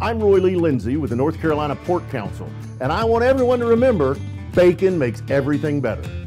I'm Roy Lee Lindsay with the North Carolina Pork Council, and I want everyone to remember bacon makes everything better.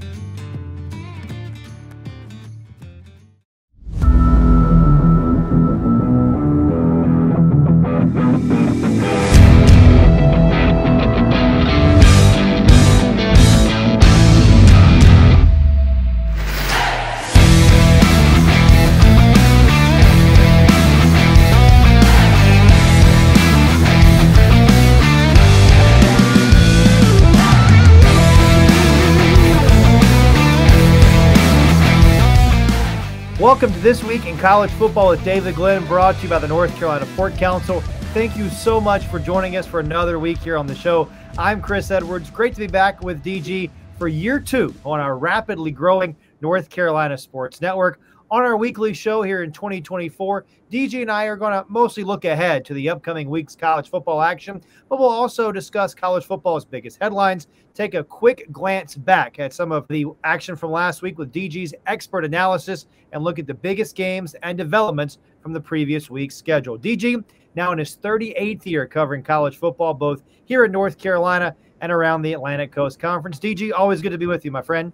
Welcome to This Week in College Football with David Glenn, brought to you by the North Carolina Pork Council. Thank you so much for joining us for another week here on the show. I'm Chris Edwards. Great to be back with DG for year two on our rapidly growing North Carolina Sports Network. On our weekly show here in 2024, DG and I are going to mostly look ahead to the upcoming week's college football action, but we'll also discuss college football's biggest headlines, take a quick glance back at some of the action from last week with DG's expert analysis, and look at the biggest games and developments from the previous week's schedule. DG, now in his 38th year covering college football, both here in North Carolina and around the Atlantic Coast Conference. DG, always good to be with you, my friend.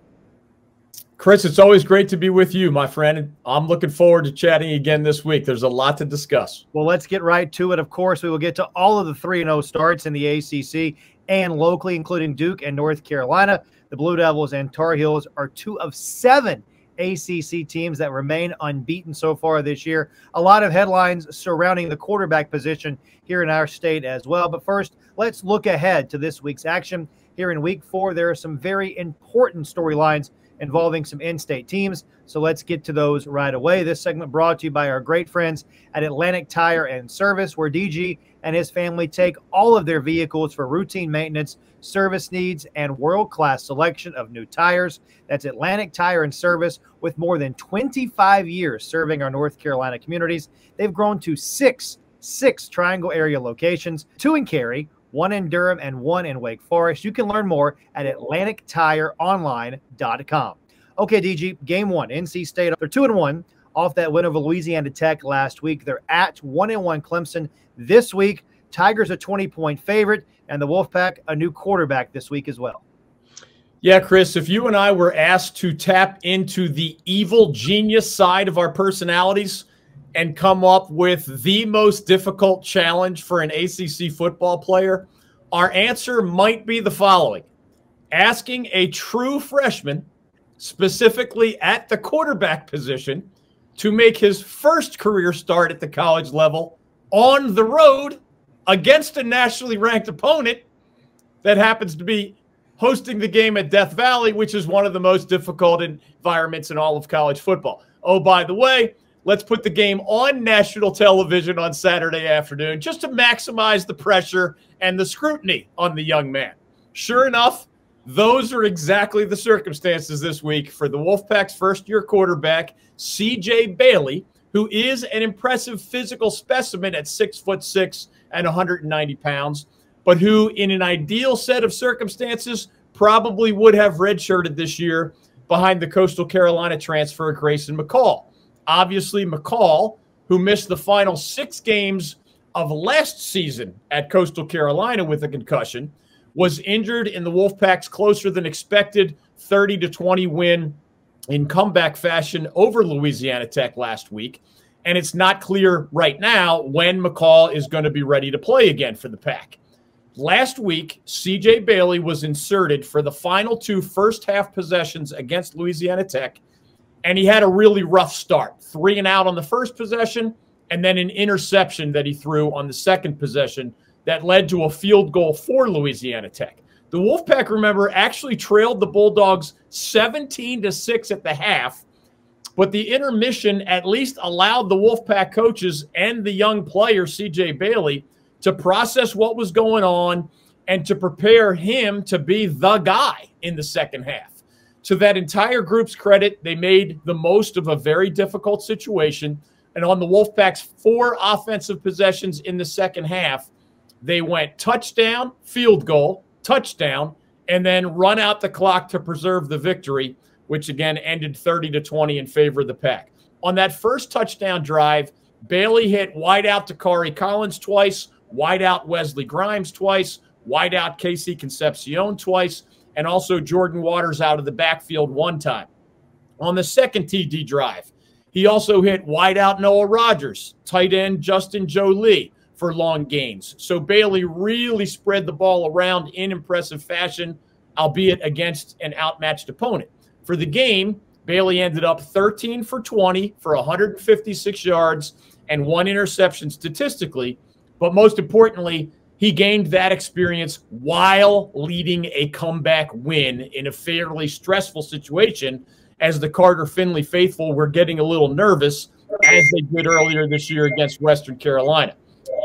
Chris, it's always great to be with you, my friend. I'm looking forward to chatting again this week. There's a lot to discuss. Well, let's get right to it. Of course, we will get to all of the 3 0 starts in the ACC and locally, including Duke and North Carolina. The Blue Devils and Tar Heels are two of seven ACC teams that remain unbeaten so far this year. A lot of headlines surrounding the quarterback position here in our state as well. But first, let's look ahead to this week's action. Here in week four, there are some very important storylines involving some in state teams. So let's get to those right away. This segment brought to you by our great friends at Atlantic Tire and Service, where DG and his family take all of their vehicles for routine maintenance, service needs, and world class selection of new tires. That's Atlantic Tire and Service with more than 25 years serving our North Carolina communities. They've grown to six, six triangle area locations, two in Cary, one in Durham, and one in Wake Forest. You can learn more at AtlanticTireOnline.com. Okay, DG, game one, NC State. They're two and one off that win over Louisiana Tech last week. They're at one and one Clemson this week. Tigers a 20 point favorite, and the Wolfpack a new quarterback this week as well. Yeah, Chris, if you and I were asked to tap into the evil genius side of our personalities, and come up with the most difficult challenge for an ACC football player, our answer might be the following asking a true freshman, specifically at the quarterback position, to make his first career start at the college level on the road against a nationally ranked opponent that happens to be hosting the game at Death Valley, which is one of the most difficult environments in all of college football. Oh, by the way, Let's put the game on national television on Saturday afternoon just to maximize the pressure and the scrutiny on the young man. Sure enough, those are exactly the circumstances this week for the Wolfpack's first year quarterback, CJ Bailey, who is an impressive physical specimen at six foot six and 190 pounds, but who, in an ideal set of circumstances, probably would have redshirted this year behind the Coastal Carolina transfer Grayson McCall. Obviously, McCall, who missed the final six games of last season at Coastal Carolina with a concussion, was injured in the Wolfpack's closer than expected 30 to 20 win in comeback fashion over Louisiana Tech last week. And it's not clear right now when McCall is going to be ready to play again for the Pack. Last week, CJ Bailey was inserted for the final two first half possessions against Louisiana Tech and he had a really rough start. Three and out on the first possession, and then an interception that he threw on the second possession that led to a field goal for Louisiana Tech. The Wolfpack, remember, actually trailed the Bulldogs 17 to 6 at the half, but the intermission at least allowed the Wolfpack coaches and the young player, CJ Bailey, to process what was going on and to prepare him to be the guy in the second half to that entire group's credit, they made the most of a very difficult situation. And on the Wolfpack's four offensive possessions in the second half, they went touchdown, field goal, touchdown, and then run out the clock to preserve the victory, which again ended 30 to 20 in favor of the Pack. On that first touchdown drive, Bailey hit wide out to Khari Collins twice, wide out Wesley Grimes twice, wide out KC Concepcion twice, and also Jordan Waters out of the backfield one time. On the second TD drive, he also hit wideout Noah Rogers, tight end Justin Joly for long gains. So Bailey really spread the ball around in impressive fashion, albeit against an outmatched opponent. For the game, Bailey ended up 13 for 20 for 156 yards and one interception statistically. But most importantly, he gained that experience while leading a comeback win in a fairly stressful situation as the Carter Finley faithful were getting a little nervous as they did earlier this year against Western Carolina.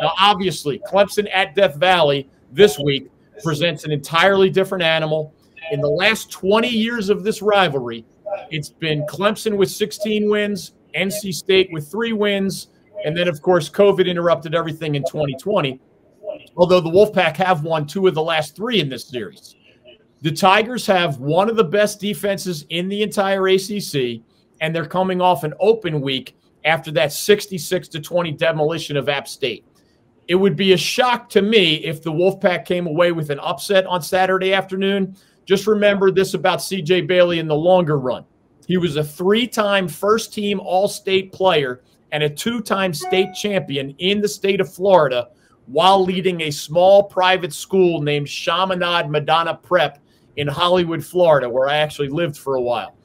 Now, obviously, Clemson at Death Valley this week presents an entirely different animal. In the last 20 years of this rivalry, it's been Clemson with 16 wins, NC State with three wins, and then, of course, COVID interrupted everything in 2020. Although the Wolfpack have won two of the last three in this series. The Tigers have one of the best defenses in the entire ACC, and they're coming off an open week after that 66 to 20 demolition of App State. It would be a shock to me if the Wolfpack came away with an upset on Saturday afternoon. Just remember this about CJ Bailey in the longer run. He was a three time first team All State player and a two time state champion in the state of Florida while leading a small private school named Chaminade Madonna Prep in Hollywood, Florida, where I actually lived for a while.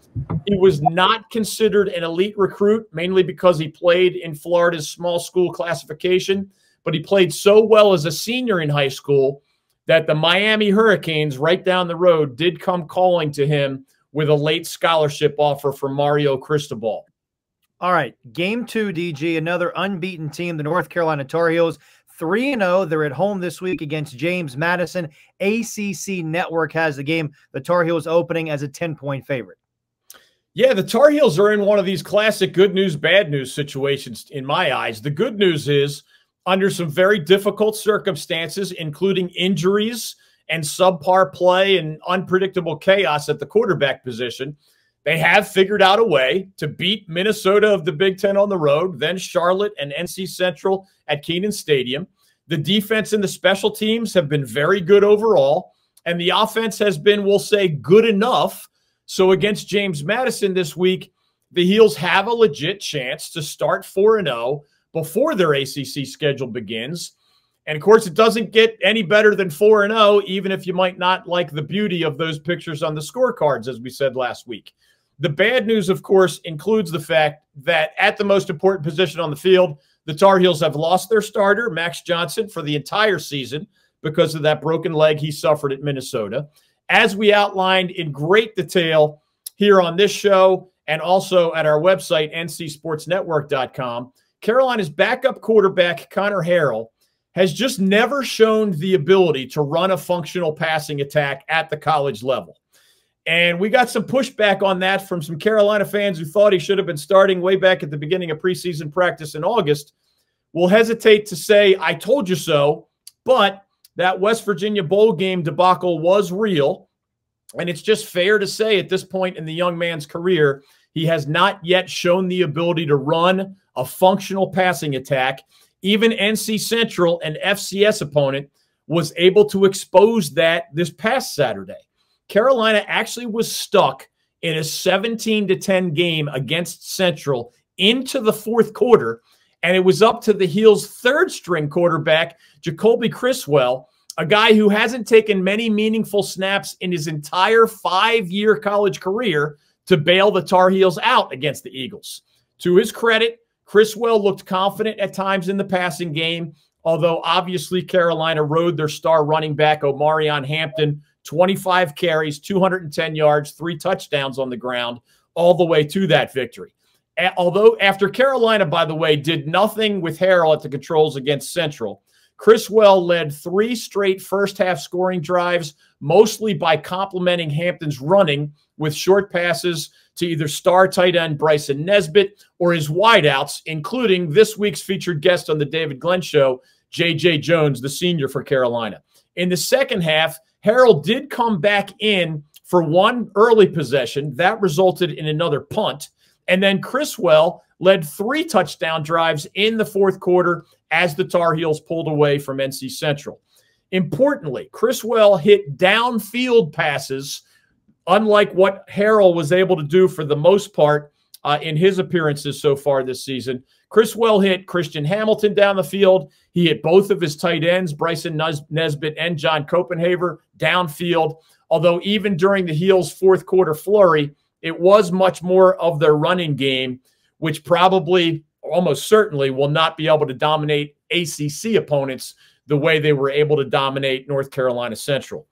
He was not considered an elite recruit, mainly because he played in Florida's small school classification, but he played so well as a senior in high school that the Miami Hurricanes, right down the road, did come calling to him with a late scholarship offer from Mario Cristobal. All right, game two, DG, another unbeaten team, the North Carolina Tar Heels. 3 0. They're at home this week against James Madison. ACC Network has the game. The Tar Heels opening as a 10 point favorite. Yeah, the Tar Heels are in one of these classic good news, bad news situations in my eyes. The good news is, under some very difficult circumstances, including injuries and subpar play and unpredictable chaos at the quarterback position, they have figured out a way to beat Minnesota of the Big Ten on the road, then Charlotte and NC Central at Kenan Stadium. The defense and the special teams have been very good overall, and the offense has been, we'll say, good enough. So against James Madison this week, the Heels have a legit chance to start 4 0 before their ACC schedule begins. And of course, it doesn't get any better than 4 0, even if you might not like the beauty of those pictures on the scorecards, as we said last week. The bad news, of course, includes the fact that at the most important position on the field, the Tar Heels have lost their starter, Max Johnson, for the entire season because of that broken leg he suffered at Minnesota. As we outlined in great detail here on this show and also at our website, ncsportsnetwork.com, Carolina's backup quarterback, Conner Harrell, has just never shown the ability to run a functional passing attack at the college level. And we got some pushback on that from some Carolina fans who thought he should have been starting way back at the beginning of preseason practice in August. Will hesitate to say, I told you so, but that West Virginia bowl game debacle was real. And it's just fair to say at this point in the young man's career, he has not yet shown the ability to run a functional passing attack. Even NC Central, an FCS opponent, was able to expose that this past Saturday. Carolina actually was stuck in a 17 to 10 game against Central into the fourth quarter. And it was up to the Heels' third string quarterback, Jacoby Criswell, a guy who hasn't taken many meaningful snaps in his entire five year college career to bail the Tar Heels out against the Eagles. To his credit, Criswell looked confident at times in the passing game, although obviously Carolina rode their star running back, Omarion Hampton, 25 carries, 210 yards, three touchdowns on the ground, all the way to that victory. Although, after Carolina, by the way, did nothing with Harrell at the controls against Central, Criswell led three straight first half scoring drives, mostly by complementing Hampton's running with short passes to either star tight end Bryson Nesbitt or his wideouts, including this week's featured guest on the David Glenn Show, J.J. Jones, the senior for Carolina. In the second half, Harrell did come back in for one early possession. That resulted in another punt. And then Criswell led three touchdown drives in the fourth quarter as the Tar Heels pulled away from NC Central. Importantly, Criswell hit downfield passes, unlike what Harrell was able to do for the most part uh, in his appearances so far this season. Criswell hit Christian Hamilton down the field. He hit both of his tight ends, Bryson Nesbitt and John Copenhaver, downfield. Although, even during the Heels' fourth quarter flurry, it was much more of their running game, which probably almost certainly will not be able to dominate ACC opponents the way they were able to dominate North Carolina Central.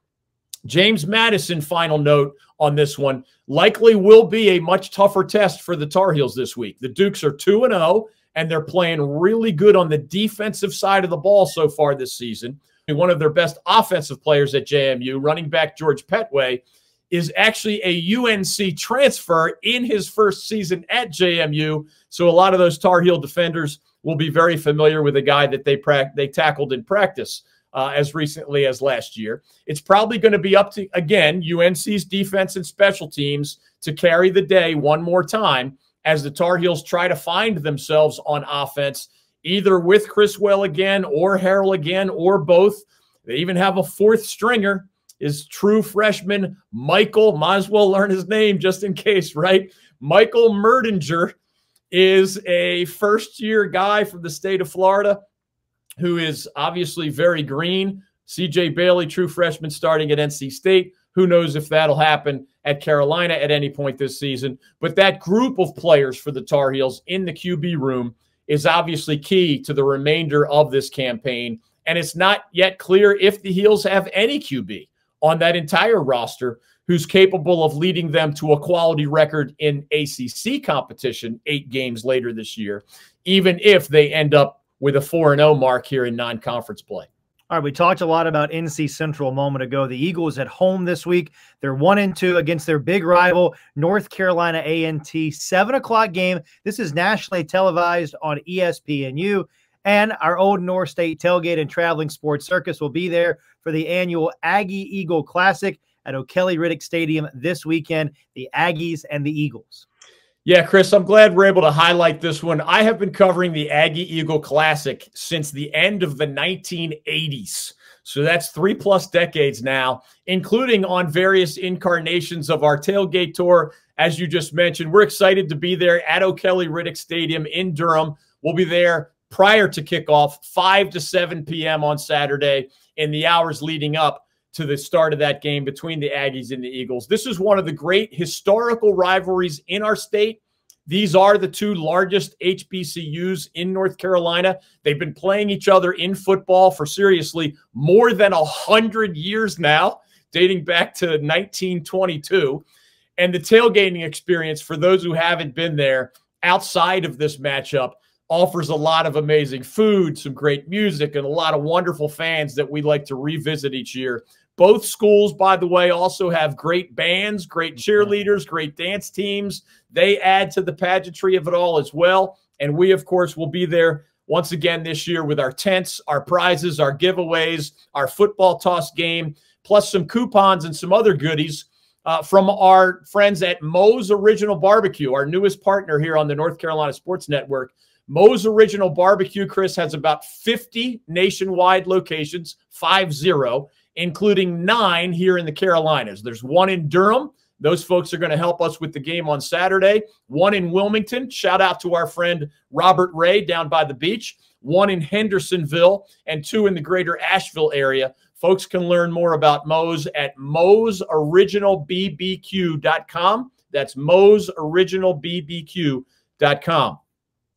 James Madison, final note on this one, likely will be a much tougher test for the Tar Heels this week. The Dukes are 2 0, and they're playing really good on the defensive side of the ball so far this season. One of their best offensive players at JMU, running back George Pettaway, is actually a UNC transfer in his first season at JMU. So a lot of those Tar Heel defenders will be very familiar with a guy that they pra- they tackled in practice uh, as recently as last year. It's probably going to be up to again UNC's defense and special teams to carry the day one more time as the Tar Heels try to find themselves on offense, either with Criswell again or Harrell again or both. They even have a fourth stringer, is true freshman Michael. Might as well learn his name just in case, right? Michael Merdinger is a first year guy from the state of Florida who is obviously very green. CJ Bailey, true freshman, starting at NC State. Who knows if that'll happen at Carolina at any point this season? But that group of players for the Tar Heels in the QB room is obviously key to the remainder of this campaign. And it's not yet clear if the Heels have any QB on that entire roster who's capable of leading them to a quality record in ACC competition eight games later this year, even if they end up with a 4 0 mark here in non conference play. All right, we talked a lot about NC Central a moment ago. The Eagles at home this week. They're one and two against their big rival, North Carolina A&T. Seven o'clock game. This is nationally televised on ESPNU. And our old North State tailgate and traveling sports circus will be there for the annual Aggie Eagle Classic at O'Kelly Riddick Stadium this weekend. The Aggies and the Eagles. Yeah, Chris, I'm glad we're able to highlight this one. I have been covering the Aggie Eagle Classic since the end of the 1980s. So that's three plus decades now, including on various incarnations of our tailgate tour. As you just mentioned, we're excited to be there at O'Kelly Riddick Stadium in Durham. We'll be there prior to kickoff, 5 to 7 p.m. on Saturday, in the hours leading up to the start of that game between the Aggies and the Eagles. This is one of the great historical rivalries in our state. These are the two largest HBCUs in North Carolina. They've been playing each other in football for seriously more than a hundred years now, dating back to 1922. And the tailgating experience for those who haven't been there outside of this matchup offers a lot of amazing food, some great music, and a lot of wonderful fans that we like to revisit each year. Both schools, by the way, also have great bands, great cheerleaders, great dance teams. They add to the pageantry of it all as well. And we, of course, will be there once again this year with our tents, our prizes, our giveaways, our football toss game, plus some coupons and some other goodies uh, from our friends at Moe's Original Barbecue, our newest partner here on the North Carolina Sports Network. Moe's Original Barbecue, Chris, has about 50 nationwide locations, five zero, including nine here in the Carolinas. There's one in Durham. Those folks are going to help us with the game on Saturday. One in Wilmington. Shout out to our friend Robert Ray down by the beach. One in Hendersonville and two in the greater Asheville area. Folks can learn more about Moe's at moesoriginalbbq.com. That's moesoriginalbbq.com.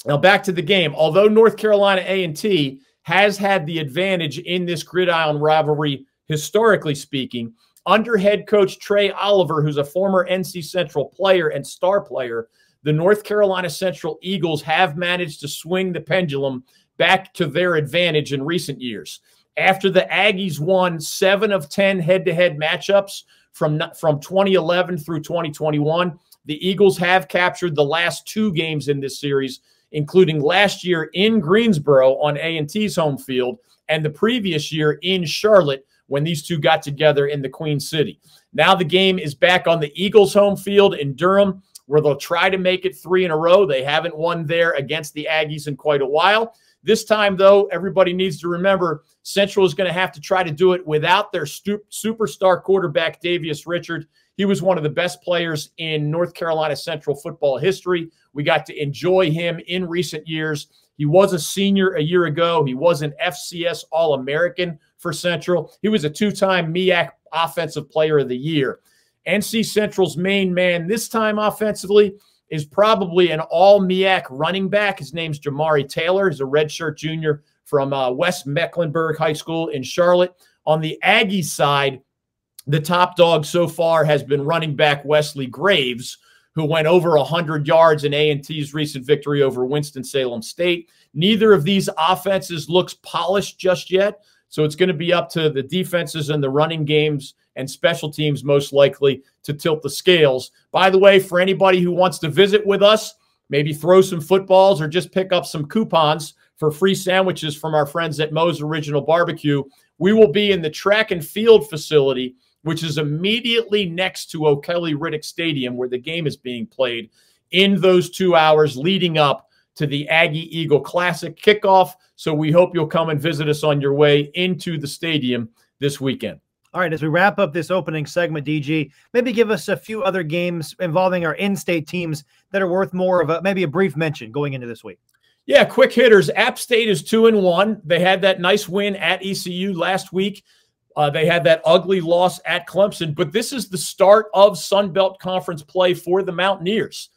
Now back to the game. Although North Carolina A&T has had the advantage in this gridiron rivalry historically speaking, under head coach Trey Oliver, who's a former NC Central player and star player, the North Carolina Central Eagles have managed to swing the pendulum back to their advantage in recent years. After the Aggies won seven of 10 head to head matchups from, from 2011 through 2021, the Eagles have captured the last two games in this series including last year in Greensboro on A&T's home field and the previous year in Charlotte when these two got together in the Queen City. Now the game is back on the Eagles' home field in Durham, where they'll try to make it three in a row. They haven't won there against the Aggies in quite a while. This time, though, everybody needs to remember Central is going to have to try to do it without their superstar quarterback, Davius Richard. He was one of the best players in North Carolina Central football history. We got to enjoy him in recent years. He was a senior a year ago. He was an FCS All American for Central. He was a two time MEAC Offensive Player of the Year. NC Central's main man this time offensively is probably an all MEAC running back. His name's J'Mari Taylor. He's a redshirt junior from uh, West Mecklenburg High School in Charlotte. On the Aggie side, the top dog so far has been running back Wesley Graves, who went over 100 yards in A&T's recent victory over Winston-Salem State. Neither of these offenses looks polished just yet, so it's going to be up to the defenses and the running games and special teams most likely to tilt the scales. By the way, for anybody who wants to visit with us, maybe throw some footballs or just pick up some coupons for free sandwiches from our friends at Moe's Original Barbecue, we will be in the track and field facility, which is immediately next to O'Kelly Riddick Stadium, where the game is being played, in those two hours leading up to the Aggie Eagle Classic kickoff. So we hope you'll come and visit us on your way into the stadium this weekend. All right, as we wrap up this opening segment, DG, maybe give us a few other games involving our in-state teams that are worth more of a maybe a brief mention going into this week. Yeah, quick hitters. App State is two and one. They had that nice win at ECU last week. Uh, they had that ugly loss at Clemson, but this is the start of Sun Belt Conference play for the Mountaineers.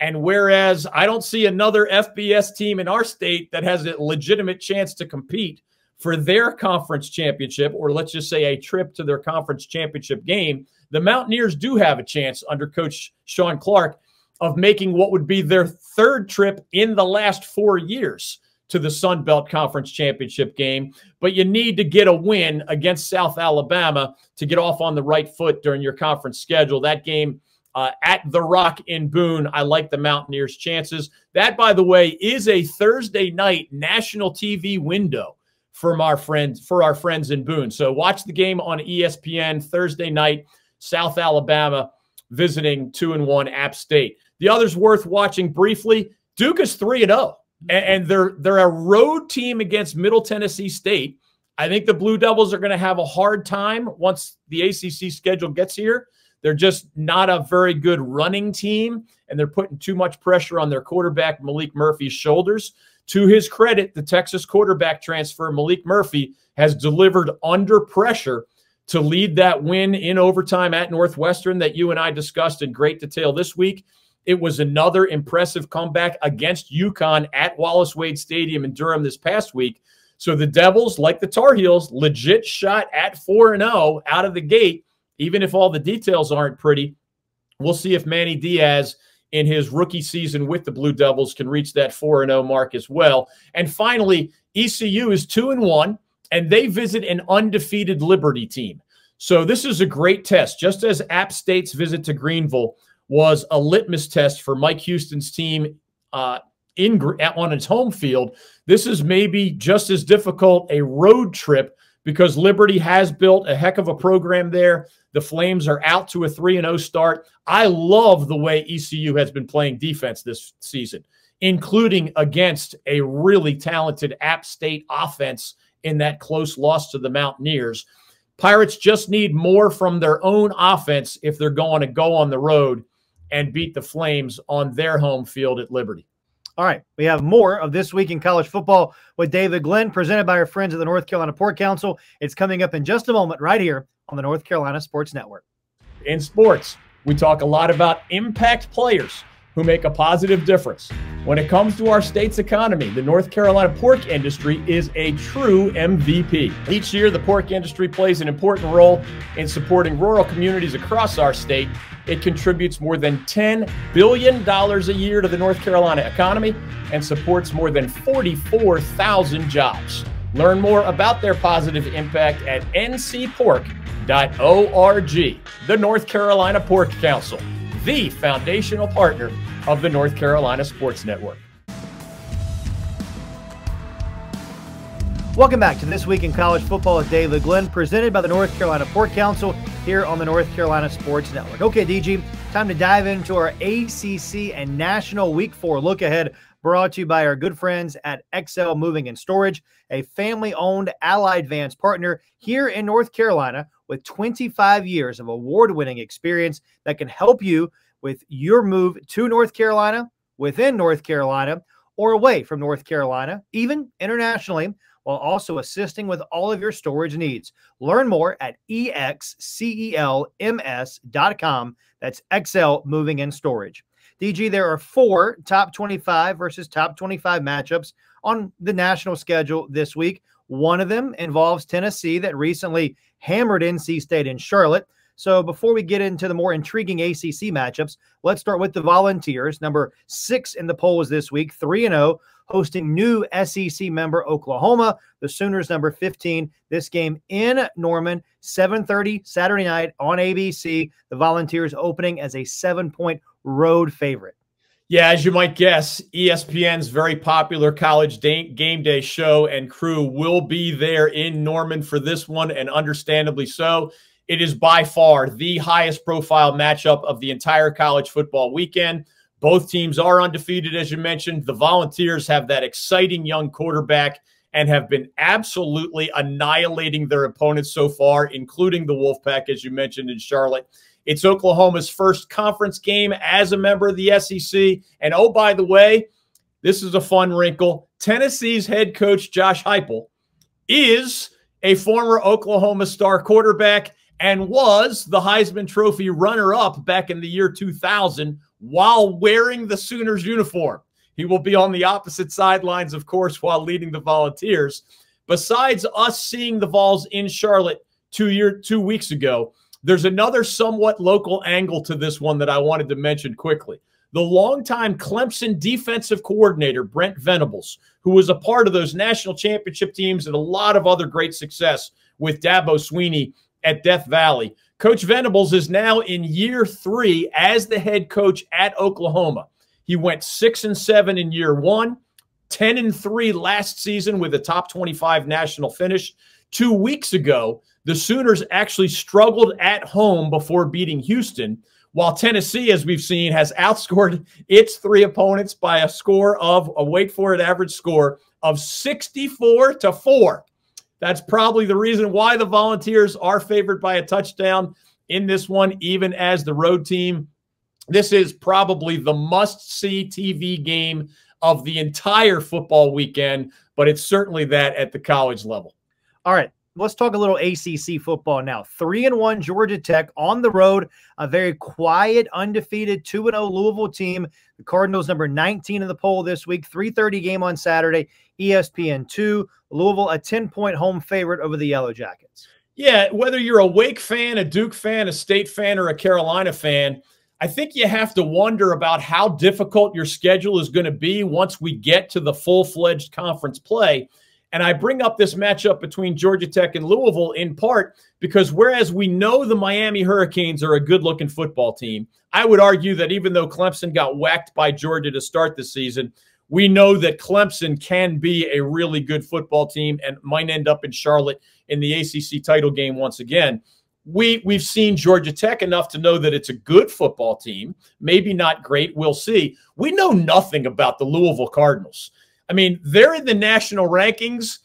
And whereas I don't see another FBS team in our state that has a legitimate chance to compete for their conference championship, or let's just say a trip to their conference championship game, the Mountaineers do have a chance under Coach Shawn Clark of making what would be their third trip in the last four years to the Sun Belt Conference Championship game. But you need to get a win against South Alabama to get off on the right foot during your conference schedule. That game uh, at The Rock in Boone, I like the Mountaineers' chances. That, by the way, is a Thursday night national TV window from our friends for our friends in Boone. So watch the game on ESPN Thursday night, South Alabama visiting two and one App State. The others worth watching briefly. Duke is three and zero, oh, and they're they're a road team against Middle Tennessee State. I think the Blue Devils are going to have a hard time once the ACC schedule gets here. They're just not a very good running team, and they're putting too much pressure on their quarterback Maalik Murphy's shoulders. To his credit, the Texas quarterback transfer, Maalik Murphy, has delivered under pressure to lead that win in overtime at Northwestern that you and I discussed in great detail this week. It was another impressive comeback against UConn at Wallace Wade Stadium in Durham this past week. So the Devils, like the Tar Heels, legit shot at 4 0 out of the gate, even if all the details aren't pretty. We'll see if Manny Diaz in his rookie season with the Blue Devils can reach that 4 0 mark as well. And finally, ECU is 2 and 1, and they visit an undefeated Liberty team. So this is a great test. Just as App State's visit to Greenville was a litmus test for Mike Houston's team uh, in on its home field, this is maybe just as difficult a road trip because Liberty has built a heck of a program there. The Flames are out to a 3 0 start. I love the way ECU has been playing defense this season, including against a really talented App State offense in that close loss to the Mountaineers. Pirates just need more from their own offense if they're going to go on the road and beat the Flames on their home field at Liberty. All right. We have more of This Week in College Football with David Glenn, presented by our friends at the North Carolina Pork Council. It's coming up in just a moment right here on the North Carolina Sports Network. In sports, we talk a lot about impact players who make a positive difference. When it comes to our state's economy, the North Carolina pork industry is a true MVP. Each year, the pork industry plays an important role in supporting rural communities across our state. It contributes more than $10 billion a year to the North Carolina economy and supports more than 44,000 jobs. Learn more about their positive impact at ncpork.org. The North Carolina Pork Council, the foundational partner of the North Carolina Sports Network. Welcome back to This Week in College Football with Dave Glenn, presented by the North Carolina Pork Council here on the North Carolina Sports Network. Okay, DG, time to dive into our ACC and National Week 4 look ahead brought to you by our good friends at XL Moving and Storage, a family owned Allied Vans partner here in North Carolina with 25 years of award winning experience that can help you with your move to North Carolina, within North Carolina, or away from North Carolina, even internationally, while also assisting with all of your storage needs. Learn more at excelms.com. That's XL Moving and Storage. DG, there are four top 25 versus top 25 matchups on the national schedule this week. One of them involves Tennessee that recently hammered NC State in Charlotte. So before we get into the more intriguing ACC matchups, let's start with the Volunteers, number six in the polls this week, 3 and 0, hosting new SEC member Oklahoma. The Sooners, number 15, this game in Norman, 7.30 Saturday night on ABC. The Volunteers opening as a seven point road favorite. Yeah, as you might guess, ESPN's very popular college day, game day show and crew will be there in Norman for this one, and understandably so. It is by far the highest profile matchup of the entire college football weekend. Both teams are undefeated, as you mentioned. The Volunteers have that exciting young quarterback and have been absolutely annihilating their opponents so far, including the Wolfpack, as you mentioned in Charlotte. It's Oklahoma's first conference game as a member of the SEC. And oh, by the way, this is a fun wrinkle. Tennessee's head coach, Josh Heupel, is a former Oklahoma star quarterback and was the Heisman Trophy runner up back in the year 2000 while wearing the Sooners uniform. He will be on the opposite sidelines, of course, while leading the Volunteers. Besides us seeing the Vols in Charlotte two year two weeks ago, there's another somewhat local angle to this one that I wanted to mention quickly. The longtime Clemson defensive coordinator, Brent Venables, who was a part of those national championship teams and a lot of other great success with Dabo Swinney at Death Valley. Coach Venables is now in year three as the head coach at Oklahoma. He went six and seven in year one, 10 and three last season with a top 25 national finish. Two weeks ago, the Sooners actually struggled at home before beating Houston, while Tennessee, as we've seen, has outscored its three opponents by a score of a wait for it average score of 64 to 4. That's probably the reason why the Volunteers are favored by a touchdown in this one, even as the road team. This is probably the must see TV game of the entire football weekend, but it's certainly that at the college level. All right. Let's talk a little ACC football now. Three and one Georgia Tech on the road, a very quiet, undefeated two and zero oh Louisville team. The Cardinals number nineteen in the poll this week. Three thirty game on Saturday. ESPN two. Louisville a ten point home favorite over the Yellow Jackets. Yeah, whether you're a Wake fan, a Duke fan, a State fan, or a Carolina fan, I think you have to wonder about how difficult your schedule is going to be once we get to the full fledged conference play. And I bring up this matchup between Georgia Tech and Louisville in part because whereas we know the Miami Hurricanes are a good looking football team, I would argue that even though Clemson got whacked by Georgia to start the season, we know that Clemson can be a really good football team and might end up in Charlotte in the ACC title game once again. We we've seen Georgia Tech enough to know that it's a good football team, maybe not great, we'll see. We know nothing about the Louisville Cardinals. I mean, they're in the national rankings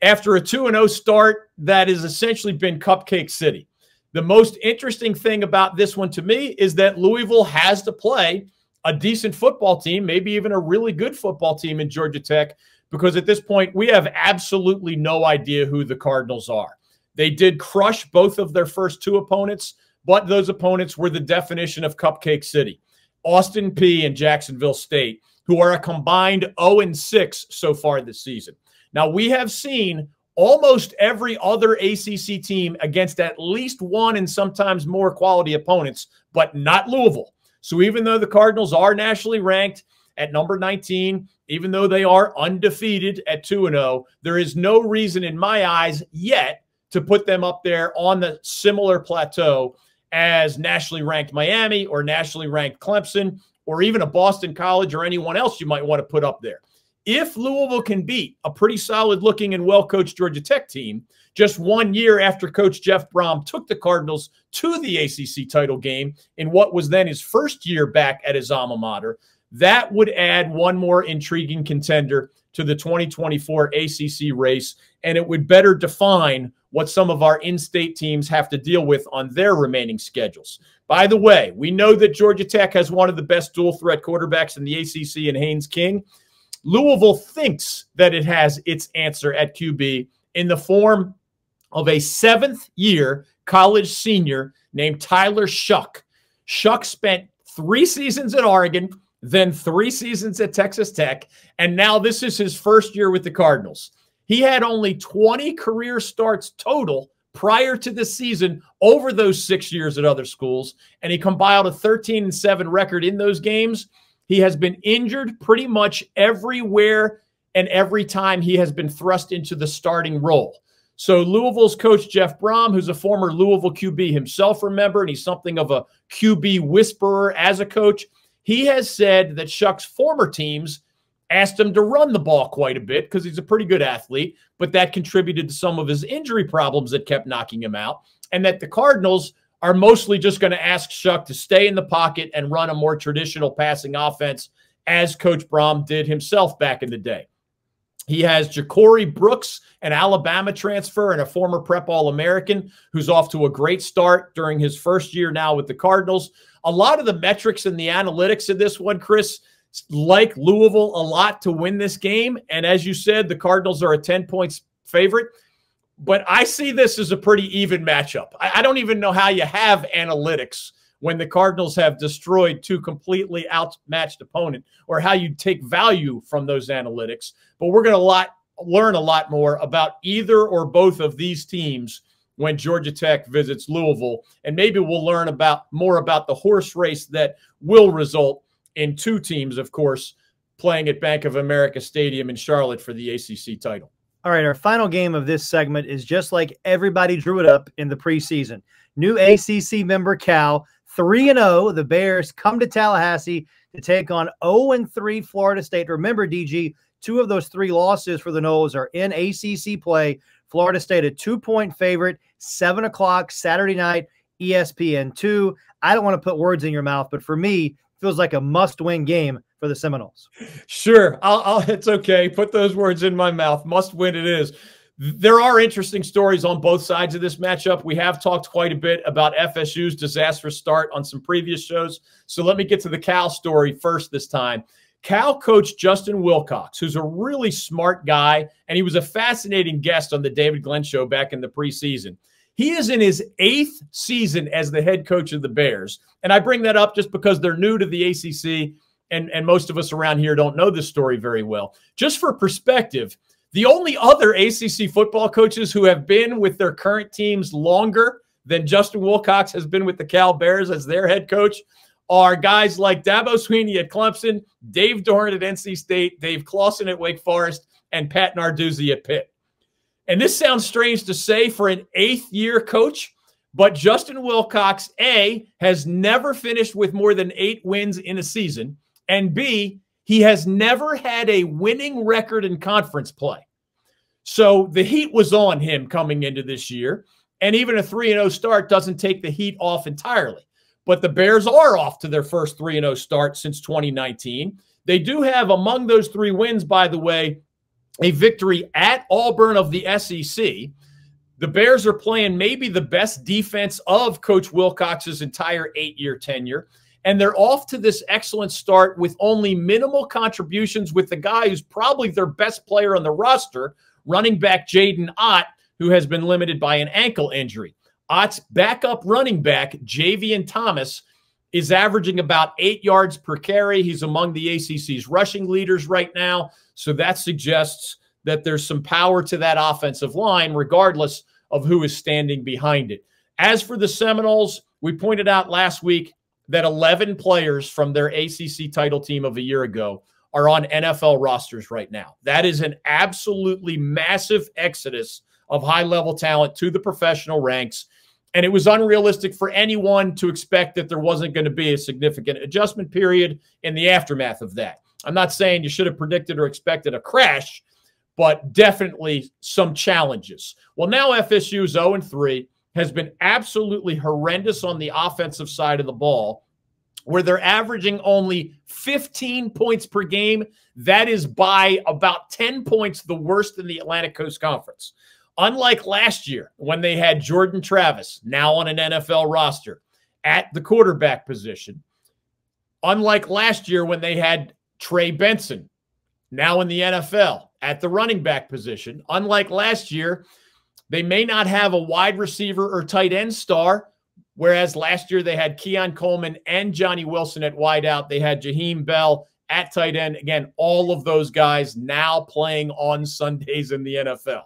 after a 2 0 start that has essentially been Cupcake City. The most interesting thing about this one to me is that Louisville has to play a decent football team, maybe even a really good football team in Georgia Tech, because at this point, we have absolutely no idea who the Cardinals are. They did crush both of their first two opponents, but those opponents were the definition of Cupcake City. Austin Peay and Jacksonville State who are a combined 0 and 6 so far this season. Now, we have seen almost every other ACC team against at least one and sometimes more quality opponents, but not Louisville. So even though the Cardinals are nationally ranked at number 19, even though they are undefeated at 2 0, there is no reason in my eyes yet to put them up there on the similar plateau as nationally ranked Miami or nationally ranked Clemson or even a Boston College or anyone else you might want to put up there. If Louisville can beat a pretty solid looking and well coached Georgia Tech team just one year after Coach Jeff Brohm took the Cardinals to the ACC title game in what was then his first year back at his alma mater, that would add one more intriguing contender to the 2024 ACC race, and it would better define what some of our in state teams have to deal with on their remaining schedules. By the way, we know that Georgia Tech has one of the best dual threat quarterbacks in the ACC in Haynes King. Louisville thinks that it has its answer at QB in the form of a seventh year college senior named Tyler Shough. Shough spent three seasons at Oregon, then three seasons at Texas Tech, and now this is his first year with the Cardinals. He had only 20 career starts total prior to this season over those six years at other schools, and he compiled a 13 and 7 record in those games. He has been injured pretty much everywhere and every time he has been thrust into the starting role. So Louisville's coach Jeff Brohm, who's a former Louisville QB himself, remember, and he's something of a QB whisperer as a coach. He has said that Shough's former teams asked him to run the ball quite a bit because he's a pretty good athlete, but that contributed to some of his injury problems that kept knocking him out, and that the Cardinals are mostly just going to ask Shough to stay in the pocket and run a more traditional passing offense, as Coach Brohm did himself back in the day. He has Ja'Corey Brooks, an Alabama transfer and a former prep All American, who's off to a great start during his first year now with the Cardinals. A lot of the metrics and the analytics in this one, Chris, like Louisville a lot to win this game. And as you said, the Cardinals are a 10 points favorite. But I see this as a pretty even matchup. I don't even know how you have analytics when the Cardinals have destroyed two completely outmatched opponent or how you take value from those analytics. But we're going to lot learn a lot more about either or both of these teams when Georgia Tech visits Louisville and maybe we'll learn about more about the horse race that will result in two teams of course playing at Bank of America Stadium in Charlotte for the ACC title. All right, our final game of this segment is just like everybody drew it up in the preseason. New ACC member Cal, 3 and 0. The Bears come to Tallahassee to take on 0 and 3 Florida State. Remember, DG, two of those three losses for the Noles are in ACC play. Florida State, a two point favorite, 7 o'clock Saturday night, ESPN 2. I don't want to put words in your mouth, but for me, feels like a must win game for the Seminoles. Sure, I'll, I'll, it's okay. Put those words in my mouth. Must win it is. There are interesting stories on both sides of this matchup. We have talked quite a bit about FSU's disastrous start on some previous shows. So let me get to the Cal story first this time. Cal coach Justin Wilcox, who's a really smart guy, and he was a fascinating guest on the David Glenn show back in the preseason. He is in his eighth season as the head coach of the Bears. And I bring that up just because they're new to the ACC and, and most of us around here don't know this story very well. Just for perspective, the only other ACC football coaches who have been with their current teams longer than Justin Wilcox has been with the Cal Bears as their head coach are guys like Dabo Swinney at Clemson, Dave Doeren at NC State, Dave Clawson at Wake Forest, and Pat Narduzzi at Pitt. And this sounds strange to say for an eighth year coach, but Justin Wilcox, A, has never finished with more than eight wins in a season. And B, he has never had a winning record in conference play. So the heat was on him coming into this year. And even a 3 0 start doesn't take the heat off entirely. But the Bears are off to their first 3 0 start since 2019. They do have among those three wins, by the way, a victory at Auburn of the SEC. The Bears are playing maybe the best defense of Coach Wilcox's entire eight year tenure and they're off to this excellent start with only minimal contributions with the guy who's probably their best player on the roster, running back Jaydn Ott, who has been limited by an ankle injury. Ott's backup running back, Jaivian Thomas, is averaging about eight yards per carry. He's among the ACC's rushing leaders right now. So that suggests that there's some power to that offensive line, regardless of who is standing behind it. As for the Seminoles, we pointed out last week that 11 players from their ACC title team of a year ago are on NFL rosters right now. That is an absolutely massive exodus of high level talent to the professional ranks. And it was unrealistic for anyone to expect that there wasn't going to be a significant adjustment period in the aftermath of that. I'm not saying you should have predicted or expected a crash, but definitely some challenges. Well, now FSU is 0 3 has been absolutely horrendous on the offensive side of the ball. where they're averaging only 15 points per game. That is by about 10 points the worst in the Atlantic Coast Conference. Unlike last year when they had Jordan Travis, now on an NFL roster, at the quarterback position. Unlike last year when they had Trey Benson, now in the NFL, at the running back position. Unlike last year, they may not have a wide receiver or tight end star, whereas last year they had Keon Coleman and Johnny Wilson at wideout. They had Jaheim Bell at tight end. Again, all of those guys now playing on Sundays in the NFL.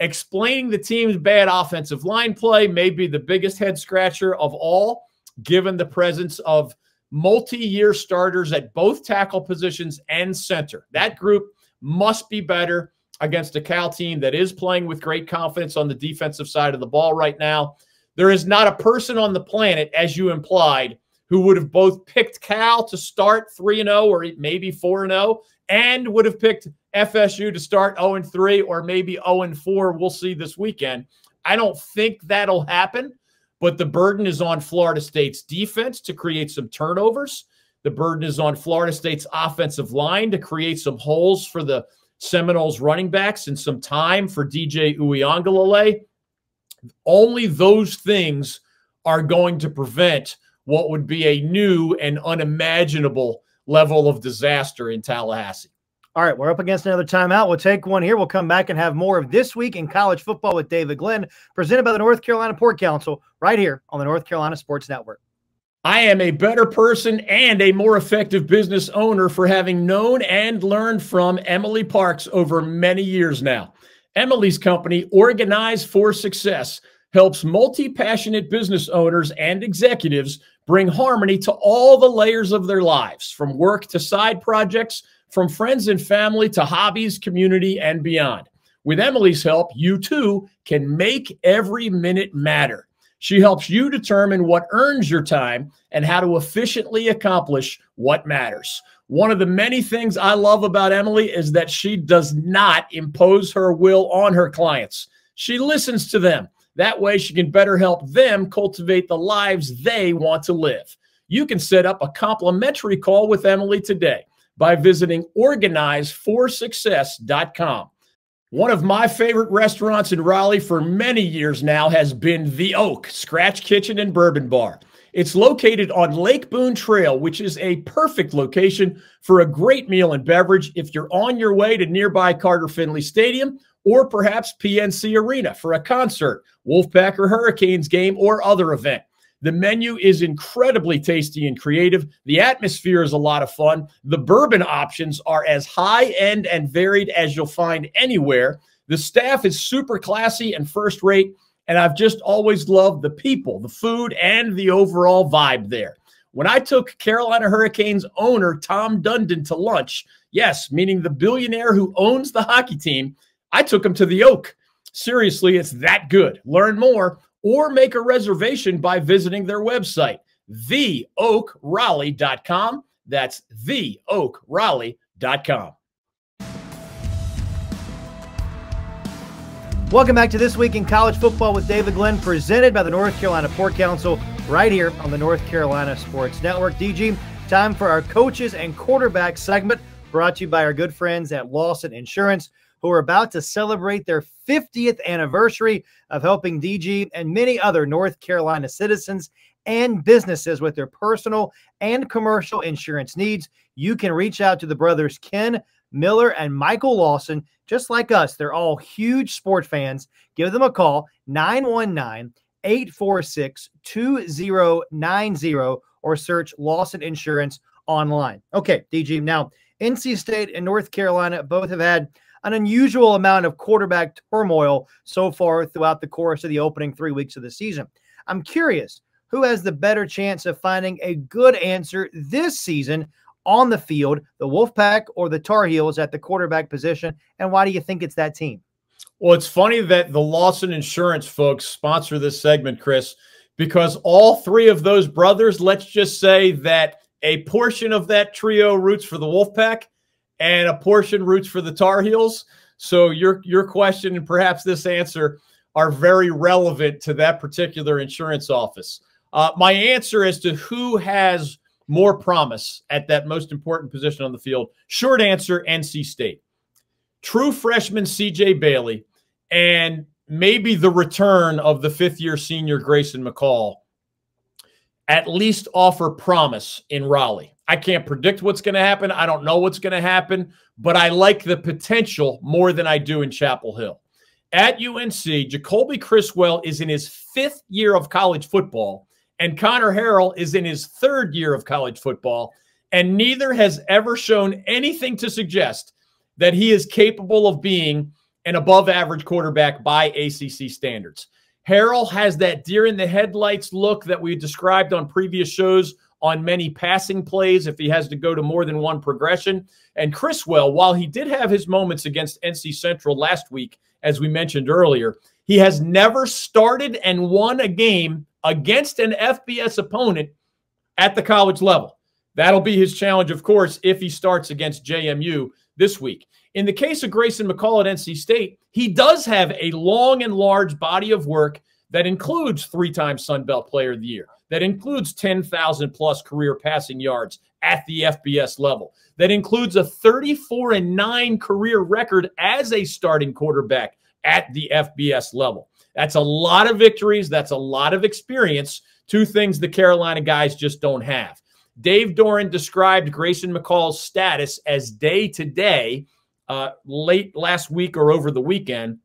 Explaining the team's bad offensive line play may be the biggest head scratcher of all, given the presence of multi year starters at both tackle positions and center. That group must be better against a Cal team that is playing with great confidence on the defensive side of the ball right now. There is not a person on the planet, as you implied, who would have both picked Cal to start 3 0 or maybe 4 0 and would have picked FSU to start 0 3 or maybe 0 4. We'll see this weekend. I don't think that'll happen, but the burden is on Florida State's defense to create some turnovers. The burden is on Florida State's offensive line to create some holes for the Seminoles running backs and some time for DJ Uiagalelei. Only those things are going to prevent what would be a new and unimaginable level of disaster in Tallahassee. All right, we're up against another timeout. We'll take one here. We'll come back and have more of This Week in College Football with David Glenn, presented by the North Carolina Pork Council, right here on the North Carolina Sports Network. I am a better person and a more effective business owner for having known and learned from Emily Parks over many years now. Emily's company, Organize for Success, helps multi passionate business owners and executives bring harmony to all the layers of their lives, from work to side projects, from friends and family to hobbies, community, and beyond. With Emily's help, you too can make every minute matter. She helps you determine what earns your time and how to efficiently accomplish what matters. One of the many things I love about Emily is that she does not impose her will on her clients. She listens to them that way, she can better help them cultivate the lives they want to live. You can set up a complimentary call with Emily today by visiting organizeforsuccess.com. One of my favorite restaurants in Raleigh for many years now has been The Oak Scratch Kitchen and Bourbon Bar. It's located on Lake Boone Trail, which is a perfect location for a great meal and beverage if you're on your way to nearby Carter Finley Stadium or perhaps PNC Arena for a concert, Wolfpack or Hurricanes game, or other event. The menu is incredibly tasty and creative. The atmosphere is a lot of fun. The bourbon options are as high end and varied as you'll find anywhere. The staff is super classy and first rate. And I've just always loved the people, the food, and the overall vibe there. When I took Carolina Hurricanes owner Tom Dundon to lunch, yes, meaning the billionaire who owns the hockey team, I took him to the Oak. Seriously, it's that good. Learn more or make a reservation by visiting their website, theoakraleigh.com. That's theoakraleigh.com. Welcome back to This Week in College Football with David Glenn, presented by the North Carolina Pork Council, right here on the North Carolina Sports Network. DG, time for our coaches and quarterback segment, brought to you by our good friends at Lawson Insurance who are about to celebrate their 50th anniversary of helping DG and many other North Carolina citizens and businesses with their personal and commercial insurance needs. You can reach out to the brothers Ken Miller and Michael Lawson, just like us. They're all huge sports fans. Give them a call, 919 846 2090, or search Lawson Insurance online. Okay, DG. Now, NC State and North Carolina both have had an unusual amount of quarterback turmoil so far throughout the course of the opening three weeks of the season. I'm curious who has the better chance of finding a good answer this season on the field, the Wolfpack or the Tar Heels at the quarterback position? And why do you think it's that team? Well, it's funny that the Lawson Insurance folks sponsor this segment, Chris, because all three of those brothers, let's just say that a portion of that trio roots for the Wolfpack and a portion roots for the Tar Heels. So your your question and perhaps this answer are very relevant to that particular insurance office. Uh, my answer as to who has more promise at that most important position on the field? Short answer NC State. True freshman CJ Bailey and maybe the return of the fifth year senior Grayson McCall at least offer promise in Raleigh. I can't predict what's going to happen. I don't know what's going to happen, but I like the potential more than I do in Chapel Hill. At UNC, Jacoby Criswell is in his fifth year of college football, and Conner Harrell is in his third year of college football, and neither has ever shown anything to suggest that he is capable of being an above average quarterback by ACC standards. Harrell has that deer in the headlights look that we described on previous shows on many passing plays if he has to go to more than one progression. And Criswell, while he did have his moments against NC Central last week, as we mentioned earlier, he has never started and won a game against an FBS opponent at the college level. That'll be his challenge, of course, if he starts against JMU this week. In the case of Grayson McCall at NC State, he does have a long and large body of work that includes three time Sun Belt Player of the Year, that includes 10,000 plus career passing yards at the FBS level, that includes a 34 and 9 career record as a starting quarterback at the FBS level. That's a lot of victories. That's a lot of experience. Two things the Carolina guys just don't have. Dave Doeren described Grayson McCall's status as day to day uh, late last week or over the weekend.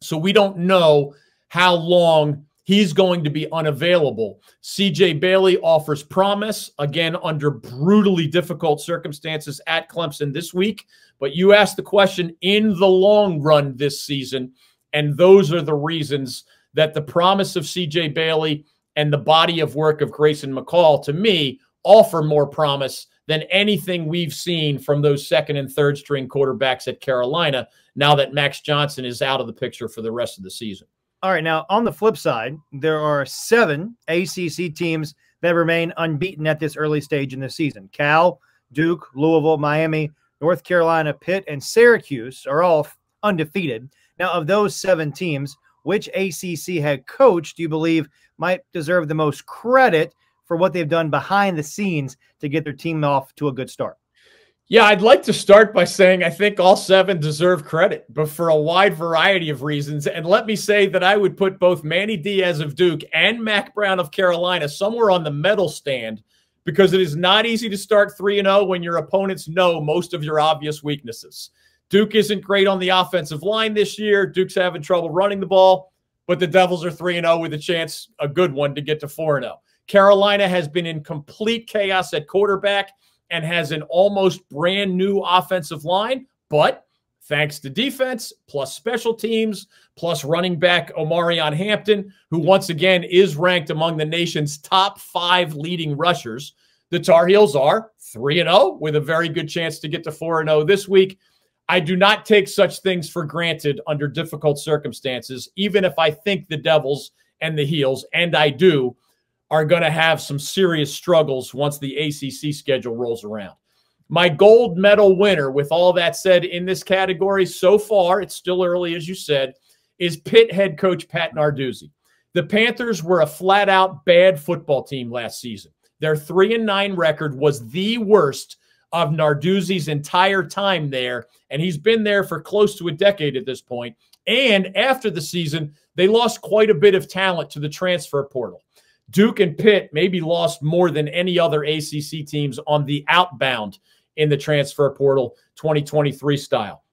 So we don't know how long he's going to be unavailable. CJ Bailey offers promise, again, under brutally difficult circumstances at Clemson this week. But you asked the question in the long run this season, and those are the reasons that the promise of CJ Bailey and the body of work of Grayson McCall, to me, offer more promise than anything we've seen from those second and third string quarterbacks at Carolina now that Max Johnson is out of the picture for the rest of the season. All right. Now, on the flip side, there are seven ACC teams that remain unbeaten at this early stage in the season. Cal, Duke, Louisville, Miami, North Carolina, Pitt, and Syracuse are all undefeated. Now, of those seven teams, which ACC head coach do you believe might deserve the most credit for what they've done behind the scenes to get their team off to a good start? Yeah, I'd like to start by saying I think all seven deserve credit, but for a wide variety of reasons. And let me say that I would put both Manny Diaz of Duke and Mack Brown of Carolina somewhere on the medal stand because it is not easy to start 3 0 when your opponents know most of your obvious weaknesses. Duke isn't great on the offensive line this year. Duke's having trouble running the ball, but the Devils are 3 0 with a chance, a good one, to get to 4 0. Carolina has been in complete chaos at quarterback and has an almost brand new offensive line, but thanks to defense, plus special teams, plus running back Omarion Hampton, who once again is ranked among the nation's top five leading rushers. The Tar Heels are 3 0 with a very good chance to get to 4 0 this week. I do not take such things for granted under difficult circumstances, even if I think the Devils and the Heels, and I do, are going to have some serious struggles once the ACC schedule rolls around. My gold medal winner, with all that said, in this category so far, it's still early, as you said, is Pitt head coach Pat Narduzzi. The Panthers were a flat out bad football team last season. Their 3 and 9 record was the worst of Narduzzi's entire time there, and he's been there for close to a decade at this point. And after the season, they lost quite a bit of talent to the transfer portal. Duke and Pitt maybe lost more than any other ACC teams on the outbound in the transfer portal 2023 style.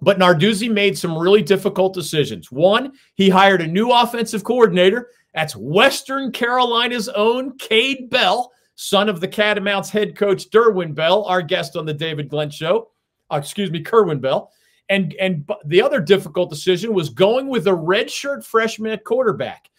But Narduzzi made some really difficult decisions. One, he hired a new offensive coordinator. That's Western Carolina's own Cade Bell, son of the Catamounts head coach Derwin Bell, our guest on the David Glenn show. Uh, excuse me, Kerwin Bell. And, and the other difficult decision was going with a redshirt freshman at quarterback.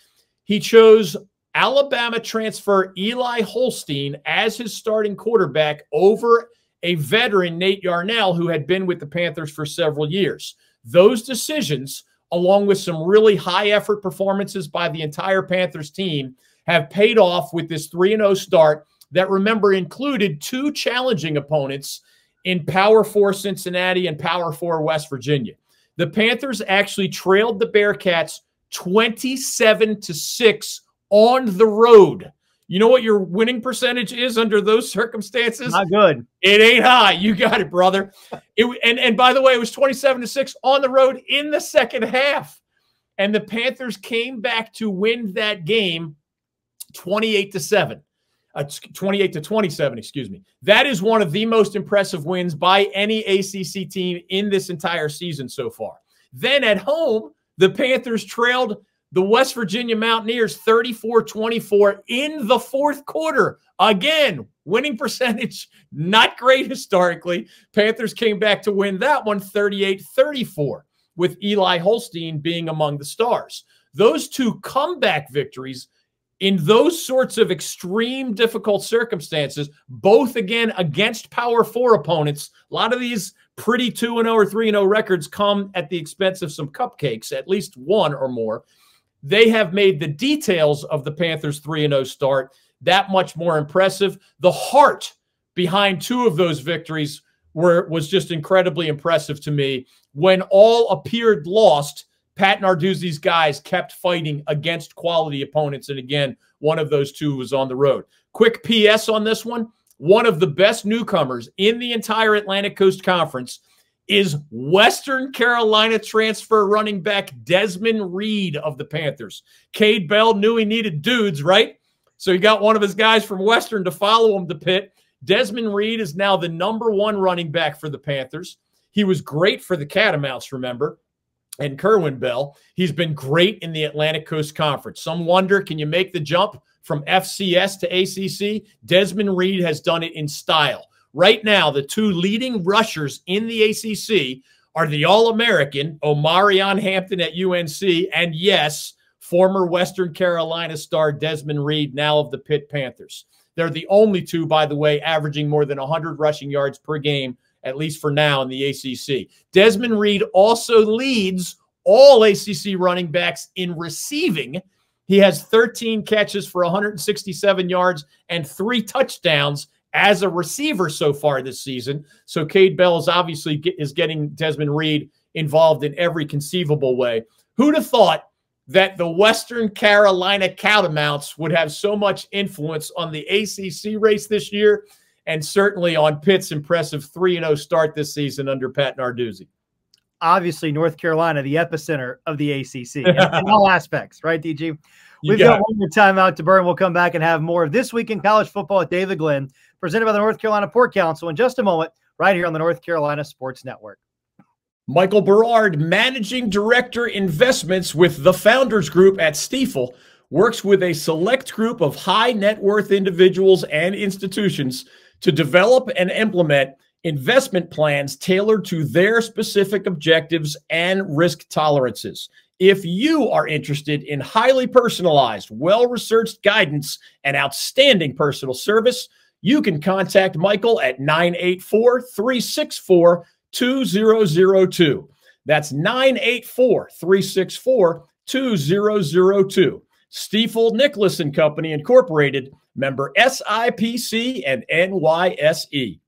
He chose Alabama transfer Eli Holstein as his starting quarterback over a veteran, Nate Yarnell, who had been with the Panthers for several years. Those decisions, along with some really high effort performances by the entire Panthers team, have paid off with this 3 0 start that, remember, included two challenging opponents in Power 4 Cincinnati and Power 4 West Virginia. The Panthers actually trailed the Bearcats 27 to 6 on the road You know what your winning percentage is under those circumstances? Not good. It ain't high. You got it, brother. It, and, and by the way, it was 27 to 6 on the road in the second half. And the Panthers came back to win that game 28 to 7. Uh, 28 to 27, excuse me. That is one of the most impressive wins by any ACC team in this entire season so far. Then at home, the Panthers trailed the West Virginia Mountaineers 34 24 in the fourth quarter. Again, winning percentage not great historically. Panthers came back to win that one 38 34, with Eli Holstein being among the stars. Those two comeback victories in those sorts of extreme difficult circumstances, both again against power four opponents, a lot of these pretty 2 0 or 3 0 records come at the expense of some cupcakes, at least one or more. They have made the details of the Panthers 3 0 start that much more impressive. The heart behind two of those victories were was just incredibly impressive to me. When all appeared lost, Pat Narduzzi's guys kept fighting against quality opponents. And again, one of those two was on the road. Quick PS on this one one of the best newcomers in the entire Atlantic Coast Conference is Western Carolina transfer running back Desmond Reed of the Panthers. Cade Bell knew he needed dudes, right? So he got one of his guys from Western to follow him to Pitt. Desmond Reed is now the number one running back for the Panthers. He was great for the Catamounts, remember? and Kerwin Bell. He's been great in the Atlantic Coast Conference. Some wonder can you make the jump from FCS to ACC? Desmond Reed has done it in style. Right now, the two leading rushers in the ACC are the All American Omarion Hampton at UNC, and yes, former Western Carolina star Desmond Reed, now of the Pitt Panthers. They're the only two, by the way, averaging more than 100 rushing yards per game at least for now in the ACC. Desmond Reed also leads all ACC running backs in receiving. He has 13 catches for 167 yards and three touchdowns as a receiver so far this season. So Cade Bell is obviously get, is getting Desmond Reed involved in every conceivable way. Who'd have thought that the Western Carolina Catamounts would have so much influence on the ACC race this year? and certainly on Pitt's impressive 3 0 start this season under Pat Narduzzi. Obviously, North Carolina, the epicenter of the ACC in, all aspects, right, DG? We've got, got one more timeout to burn. We'll come back and have more of this week in college football with David Glenn, presented by the North Carolina Pork Council in just a moment, right here on the North Carolina Sports Network. Michael Berard, Managing Director Investments with the Founders Group at Stifel, works with a select group of high net worth individuals and institutions to develop and implement investment plans tailored to their specific objectives and risk tolerances. If you are interested in highly personalized, well researched guidance and outstanding personal service, you can contact Michael at 984 364 2002. That's 984 364 2002. Stifel Nicolaus and Company Incorporated member SIPC and NYSE.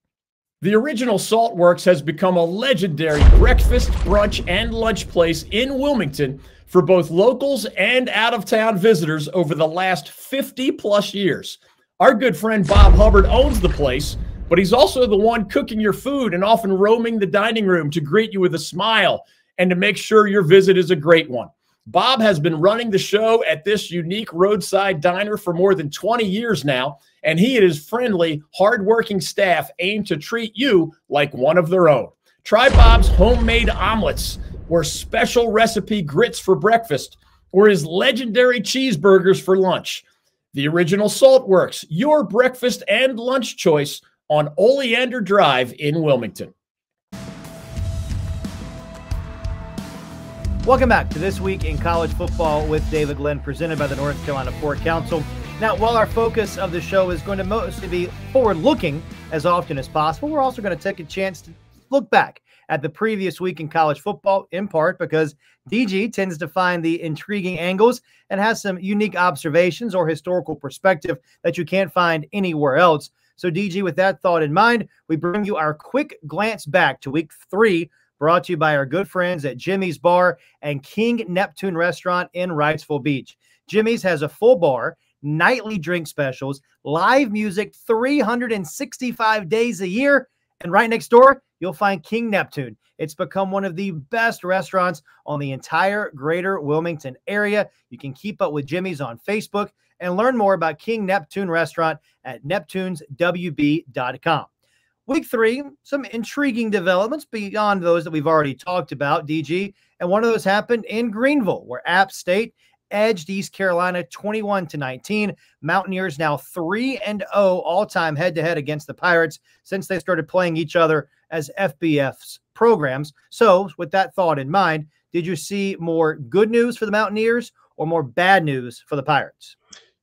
The original Saltworks has become a legendary breakfast, brunch, and lunch place in Wilmington for both locals and out of town visitors over the last 50 plus years. Our good friend Bob Hubbard owns the place, but he's also the one cooking your food and often roaming the dining room to greet you with a smile and to make sure your visit is a great one. Bob has been running the show at this unique roadside diner for more than 20 years now, and he and his friendly, hardworking staff aim to treat you like one of their own. Try Bob's homemade omelets or special recipe grits for breakfast or his legendary cheeseburgers for lunch. The original Salt Works, your breakfast and lunch choice on Oleander Drive in Wilmington. Welcome back to This Week in College Football with David Glenn, presented by the North Carolina Pork Council. Now, while our focus of the show is going to mostly be forward looking as often as possible, we're also going to take a chance to look back at the previous week in college football, in part because DG tends to find the intriguing angles and has some unique observations or historical perspective that you can't find anywhere else. So, DG, with that thought in mind, we bring you our quick glance back to week three brought to you by our good friends at Jimmy's Bar and King Neptune Restaurant in Wrightsville Beach. Jimmy's has a full bar nightly drink specials, live music 365 days a year. And right next door, you'll find King Neptune. It's become one of the best restaurants on the entire greater Wilmington area. You can keep up with Jimmy's on Facebook and learn more about King Neptune Restaurant at neptuneswb.com. Week three, some intriguing developments beyond those that we've already talked about, DG. And one of those happened in Greenville, where App State edged East Carolina 21 to 19. Mountaineers now 3 and 0 all-time head-to-head against the Pirates since they started playing each other as FBS programs. So, with that thought in mind, did you see more good news for the Mountaineers or more bad news for the Pirates?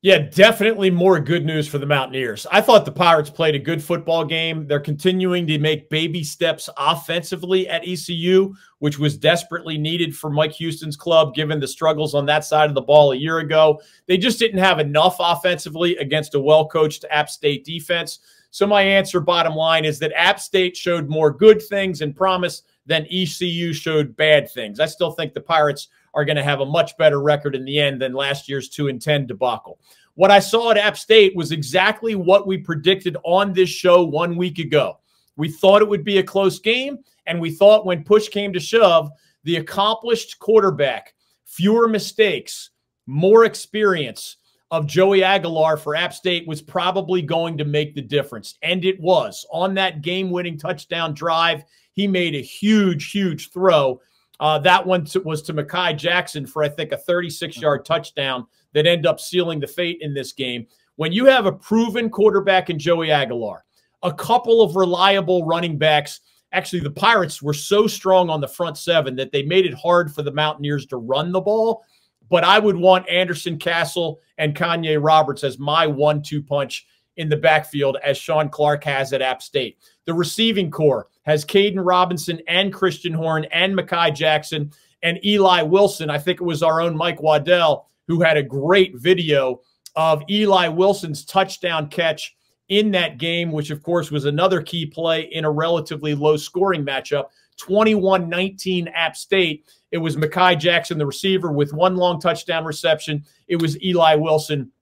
Yeah, definitely more good news for the Mountaineers. I thought the Pirates played a good football game. They're continuing to make baby steps offensively at ECU, which was desperately needed for Mike Houston's club, given the struggles on that side of the ball a year ago. They just didn't have enough offensively against a well coached App State defense. So, my answer, bottom line, is that App State showed more good things and promise than ECU showed bad things. I still think the Pirates are going to have a much better record in the end than last year's 2 and 10 debacle. What I saw at App State was exactly what we predicted on this show one week ago. We thought it would be a close game, and we thought when push came to shove, the accomplished quarterback, fewer mistakes, more experience of Joey Aguilar for App State was probably going to make the difference. And it was. On that game winning touchdown drive, he made a huge, huge throw uh, that one was to Makai Jackson for, I think, a 36 yard touchdown that ended up sealing the fate in this game. When you have a proven quarterback in Joey Aguilar, a couple of reliable running backs, actually, the Pirates were so strong on the front seven that they made it hard for the Mountaineers to run the ball. But I would want Anderson Castle and Kanye Roberts as my one two punch in the backfield, as Shawn Clark has at App State. The receiving corps has Kaedin Robinson and Christian Horn and Makai Jackson and Eli Wilson. I think it was our own Mike Waddell who had a great video of Eli Wilson's touchdown catch in that game, which of course was another key play in a relatively low scoring matchup. 21 19 App State. It was Makai Jackson, the receiver, with one long touchdown reception. It was Eli Wilson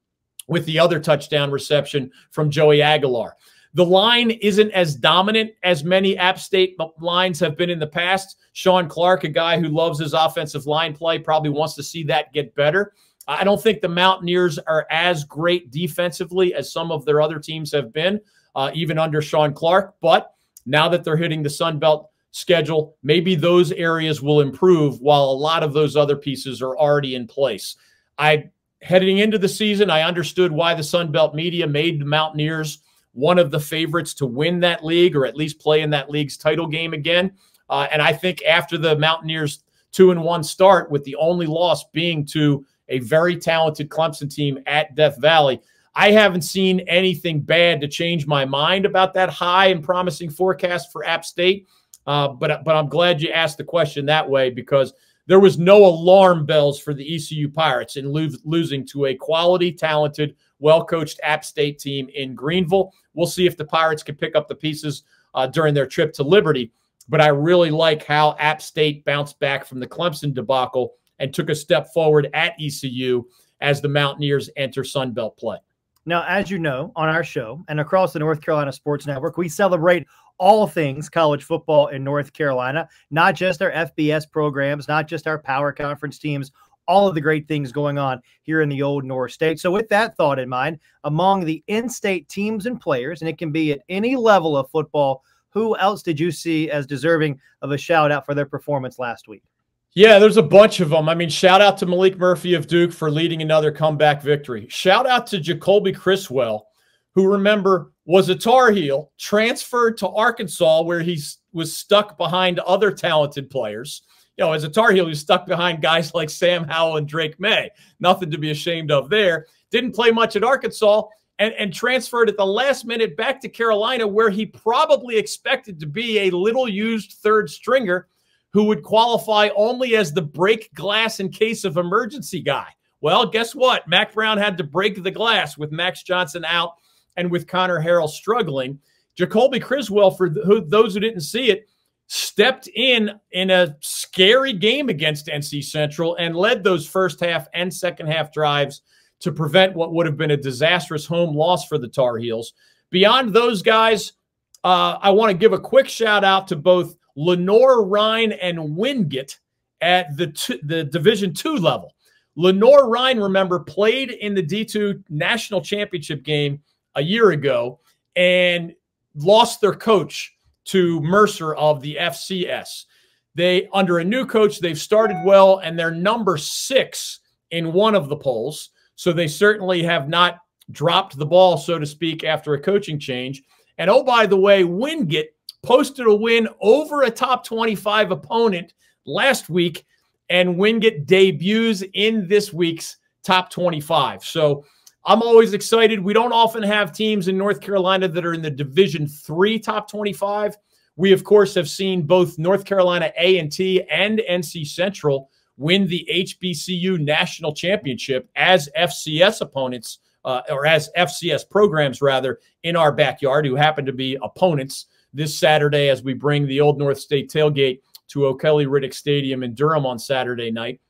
with the other touchdown reception from Joey Aguilar. The line isn't as dominant as many App State lines have been in the past. Shawn Clark, a guy who loves his offensive line play, probably wants to see that get better. I don't think the Mountaineers are as great defensively as some of their other teams have been, uh, even under Shawn Clark. But now that they're hitting the Sun Belt schedule, maybe those areas will improve while a lot of those other pieces are already in place. I heading into the season, I understood why the Sun Belt media made the Mountaineers one of the favorites to win that league or at least play in that league's title game again. Uh, and I think after the Mountaineers two and one start, with the only loss being to a very talented Clemson team at Death Valley, I haven't seen anything bad to change my mind about that high and promising forecast for App State. Uh, but but I'm glad you asked the question that way because there was no alarm bells for the ECU Pirates in lo losing to a quality, talented, well coached App State team in Greenville. We'll see if the Pirates can pick up the pieces uh, during their trip to Liberty. But I really like how App State bounced back from the Clemson debacle and took a step forward at ECU as the Mountaineers enter Sun Belt play. Now, as you know, on our show and across the North Carolina Sports Network, we celebrate all things college football in North Carolina, not just our FBS programs, not just our power conference teams, all of the great things going on here in the old North State. So, with that thought in mind, among the in state teams and players, and it can be at any level of football, who else did you see as deserving of a shout out for their performance last week? Yeah, there's a bunch of them. I mean, shout out to Maalik Murphy of Duke for leading another comeback victory. Shout out to Jacoby Criswell, who remember was a Tar Heel, transferred to Arkansas, where he was stuck behind other talented players you know, as a Tar Heel, he's stuck behind guys like Sam Howell and Drake Maye. Nothing to be ashamed of there. Didn't play much at Arkansas and, and transferred at the last minute back to Carolina, where he probably expected to be a little used third stringer who would qualify only as the break glass in case of emergency guy. Well, guess what? Mack Brown had to break the glass with Max Johnson out and with Conner Harrell struggling. Jacoby Criswell, for those who didn't see it, stepped in in a scary game against NC Central and led those first half and second half drives to prevent what would have been a disastrous home loss for the Tar Heels. Beyond those guys, uh, I want to give a quick shout out to both Lenoir-Rhyne and Wingate at the the Division two level. Lenoir-Rhyne, remember, played in the D2 national championship game a year ago and lost their coach to Mercer of the FCS. They, under a new coach, they've started well and they're number six in one of the polls. So they certainly have not dropped the ball, so to speak, after a coaching change. And oh, by the way, Wingate posted a win over a top 25 opponent last week, and Wingate debuts in this week's top 25. So I'm always excited. We don't often have teams in North Carolina that are in the Division three top 25. We, of course, have seen both North Carolina A&T and NC Central win the HBCU national championship as FCS opponents, uh, or as FCS programs, rather, in our backyard, who happen to be opponents this Saturday as we bring the Old North State tailgate to O'Kelly Riddick Stadium in Durham on Saturday night.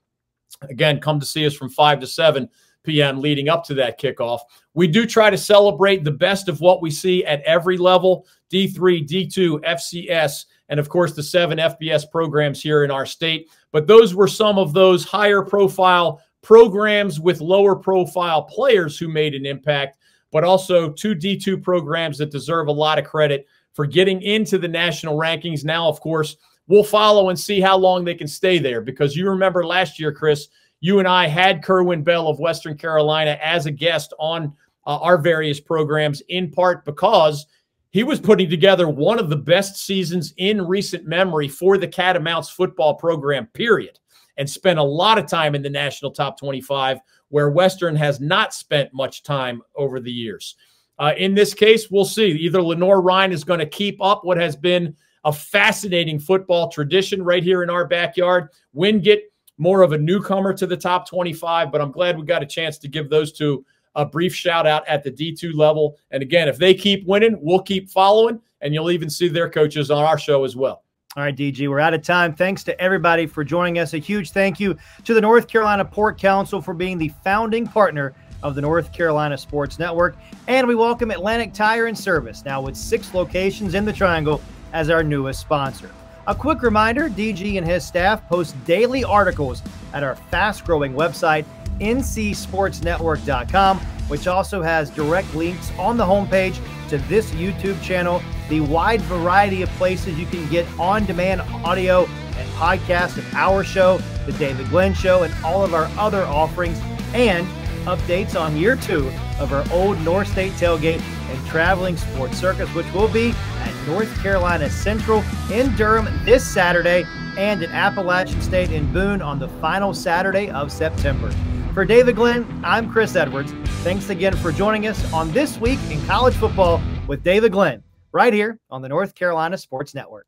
Again, come to see us from 5 to 7 p.m. leading up to that kickoff. We do try to celebrate the best of what we see at every level D3, D2, FCS, and of course the seven FBS programs here in our state. But those were some of those higher profile programs with lower profile players who made an impact, but also two D2 programs that deserve a lot of credit for getting into the national rankings. Now, of course, we'll follow and see how long they can stay there because you remember last year, Chris, you and I had Kerwin Bell of Western Carolina as a guest on uh, our various programs, in part because he was putting together one of the best seasons in recent memory for the Catamounts football program, period, and spent a lot of time in the national top 25, where Western has not spent much time over the years. Uh, in this case, we'll see. Either Lenoir-Rhyne is going to keep up what has been a fascinating football tradition right here in our backyard. Wingate more of a newcomer to the top 25, but I'm glad we got a chance to give those two a brief shout out at the D2 level. And again, if they keep winning, we'll keep following, and you'll even see their coaches on our show as well. All right, DG, we're out of time. Thanks to everybody for joining us. A huge thank you to the North Carolina Pork Council for being the founding partner of the North Carolina Sports Network. And we welcome Atlantic Tire and Service, now with six locations in the Triangle, as our newest sponsor. A quick reminder DG and his staff post daily articles at our fast growing website, ncsportsnetwork.com, which also has direct links on the homepage to this YouTube channel, the wide variety of places you can get on demand audio and podcasts of our show, The David Glenn Show, and all of our other offerings, and updates on year two of our old North State tailgate and traveling sports circus, which will be at North Carolina Central in Durham this Saturday and at Appalachian State in Boone on the final Saturday of September. For David Glenn, I'm Chris Edwards. Thanks again for joining us on This Week in College Football with David Glenn, right here on the North Carolina Sports Network.